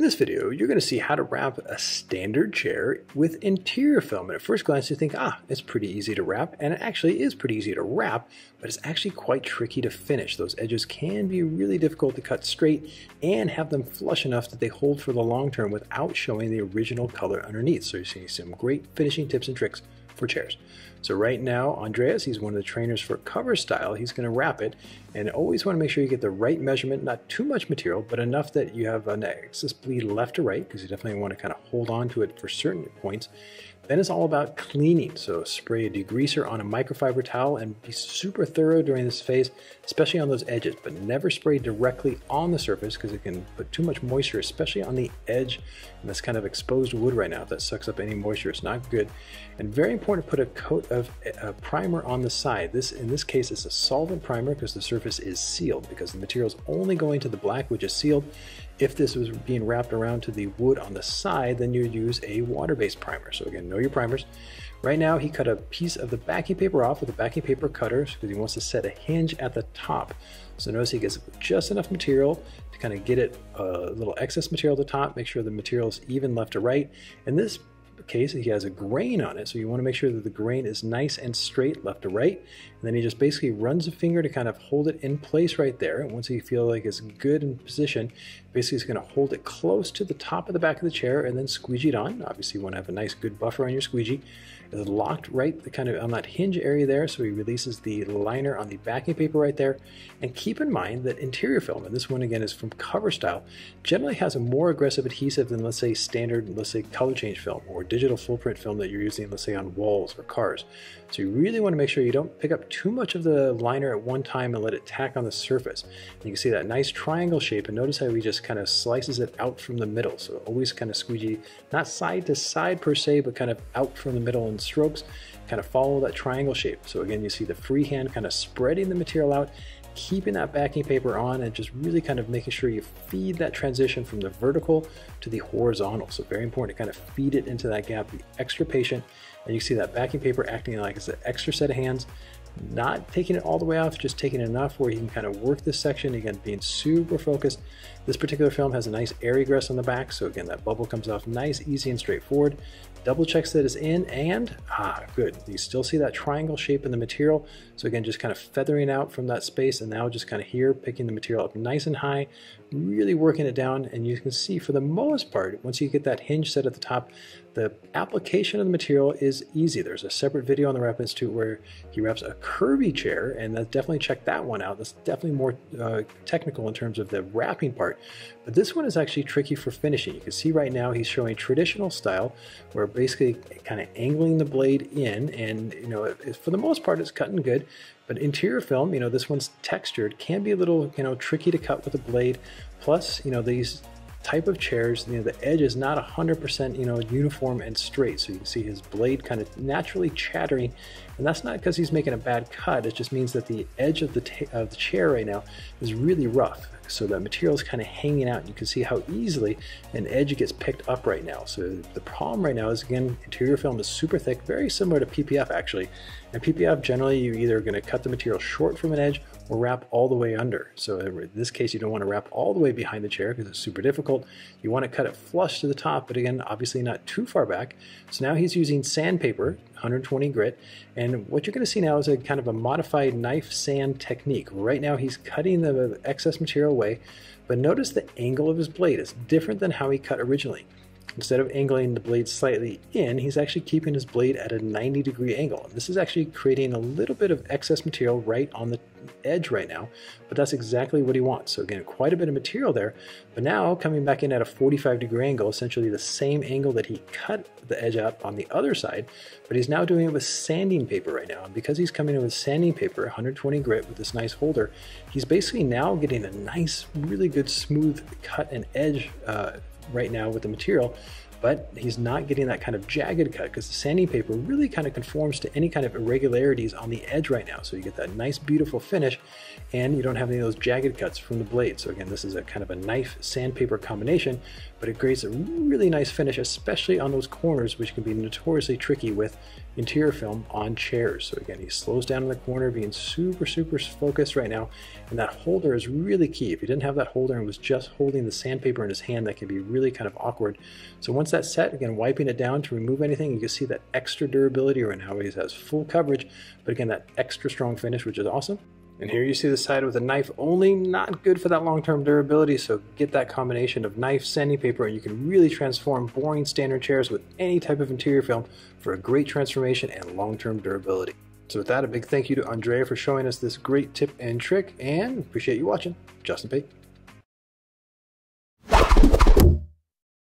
In this video, you're going to see how to wrap a standard chair with interior film. And at first glance, you think, ah, it's pretty easy to wrap. And it actually is pretty easy to wrap, but it's actually quite tricky to finish. Those edges can be really difficult to cut straight and have them flush enough that they hold for the long term without showing the original color underneath. So you're seeing some great finishing tips and tricks for chairs. So right now, Andreas, he's one of the trainers for Cover Styl'. He's going to wrap it and always want to make sure you get the right measurement, not too much material, but enough that you have an excess bleed left to right because you definitely want to kind of hold on to it for certain points. Then it's all about cleaning. So spray a degreaser on a microfiber towel and be super thorough during this phase, especially on those edges, but never spray directly on the surface because it can put too much moisture, especially on the edge. And that's kind of exposed wood right now. If that sucks up any moisture, it's not good. And very important to put a coat of a primer on the side. This, in this case, is a solvent primer because the surface is sealed because the material is only going to the black, which is sealed. If this was being wrapped around to the wood on the side, then you'd use a water-based primer. So again, know your primers. Right now, he cut a piece of the backing paper off with a backing paper cutter because he wants to set a hinge at the top. So notice he gets just enough material to kind of get it uh, a little excess material at the top, make sure the material is even left to right. And this case, he has a grain on it, so you want to make sure that the grain is nice and straight left to right. And then he just basically runs a finger to kind of hold it in place right there. And once you feel like it's good in position, basically he's going to hold it close to the top of the back of the chair and then squeegee it on. Obviously you want to have a nice good buffer on your squeegee. It's locked right the kind of on that hinge area there, so he releases the liner on the backing paper right there. And keep in mind that interior film, and this one again is from Cover Styl', generally has a more aggressive adhesive than let's say standard, let's say color change film or digital full print film that you're using, let's say on walls or cars. So you really want to make sure you don't pick up too much of the liner at one time and let it tack on the surface. And you can see that nice triangle shape and notice how he just kind of slices it out from the middle. So always kind of squeegee, not side to side per se, but kind of out from the middle and strokes, kind of follow that triangle shape. So again, you see the freehand kind of spreading the material out keeping that backing paper on and just really kind of making sure you feed that transition from the vertical to the horizontal. So very important to kind of feed it into that gap, be extra patient. And you see that backing paper acting like it's an extra set of hands, not taking it all the way off, just taking enough where you can kind of work this section, again, being super focused. This particular film has a nice air egress on the back, so again, that bubble comes off nice, easy, and straightforward. Double checks that it's in and ah good. You still see that triangle shape in the material. So again just kind of feathering out from that space and now just kind of here picking the material up nice and high really working it down. And you can see for the most part once you get that hinge set at the top the application of the material is easy. There's a separate video on the Wrap Institute where he wraps a curvy chair and definitely check that one out. That's definitely more uh, technical in terms of the wrapping part but this one is actually tricky for finishing. You can see right now he's showing traditional style where basically kind of angling the blade in and you know for the most part it's cutting good. But interior film you know this one's textured can be a little you know tricky to cut with a blade. Plus you know these type of chairs you know the edge is not 100% you know uniform and straight. So you can see his blade kind of naturally chattering and that's not because he's making a bad cut it just means that the edge of the, of the chair right now is really rough so the material is kind of hanging out. You can see how easily an edge gets picked up right now. So the problem right now is again, interior film is super thick, very similar to PPF actually. And PPF generally you're either going to cut the material short from an edge or wrap all the way under. So in this case, you don't want to wrap all the way behind the chair because it's super difficult. You want to cut it flush to the top, but again, obviously not too far back. So now he's using sandpaper, 120 grit, and what you're going to see now is a kind of a modified knife sand technique. Right now he's cutting the excess material away, but notice the angle of his blade is different than how he cut originally. Instead of angling the blade slightly in, he's actually keeping his blade at a 90 degree angle. And this is actually creating a little bit of excess material right on the edge right now, but that's exactly what he wants. So again, quite a bit of material there, but now coming back in at a 45 degree angle, essentially the same angle that he cut the edge up on the other side, but he's now doing it with sanding paper right now. And because he's coming in with sanding paper, 120 grit with this nice holder, he's basically now getting a nice, really good smooth cut and edge uh, right now with the material, but he's not getting that kind of jagged cut because the sanding paper really kind of conforms to any kind of irregularities on the edge right now. So you get that nice, beautiful finish, and you don't have any of those jagged cuts from the blade. So again, this is a kind of a knife sandpaper combination, but it creates a really nice finish, especially on those corners, which can be notoriously tricky with interior film on chairs. So again, he slows down in the corner, being super, super focused right now. And that holder is really key. If he didn't have that holder and was just holding the sandpaper in his hand, that can be really kind of awkward. So once that's set, again, wiping it down to remove anything, you can see that extra durability right now. He has full coverage, but again, that extra strong finish, which is awesome. And here you see the side with a knife only, not good for that long-term durability, so get that combination of knife, sanding paper, and you can really transform boring standard chairs with any type of interior film for a great transformation and long-term durability. So with that, a big thank you to Andrea for showing us this great tip and trick, and appreciate you watching. Justin Pate.